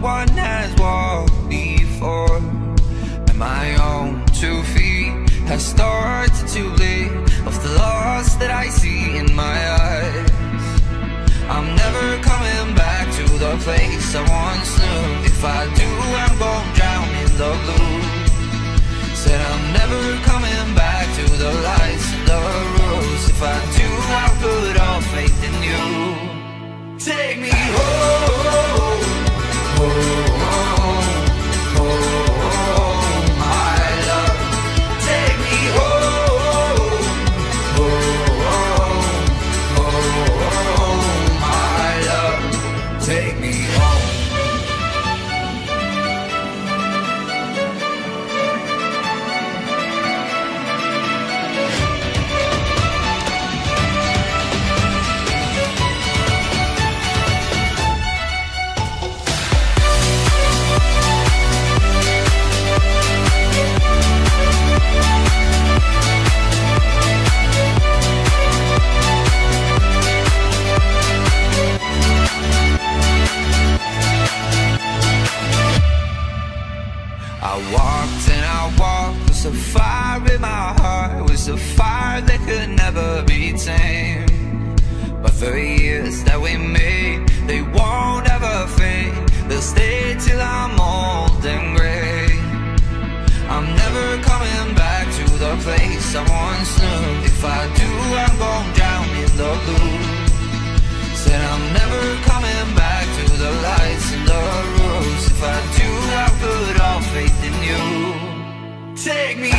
one has walked before. And my own two feet have started to bleed Of the loss that I see in my eyes. I'm never coming back to the place I once knew. If I do, I'm gonna drown in the blue. Said I'm never coming back to the lights and the rules. If I do, I'll put all faith in you. Take me walked and I walked with a fire in my heart Was a fire that could never be tamed. But the years that we made, they won't ever fade. They'll stay till I'm old and gray. I'm never coming back to the place I once knew. If I do, Take me.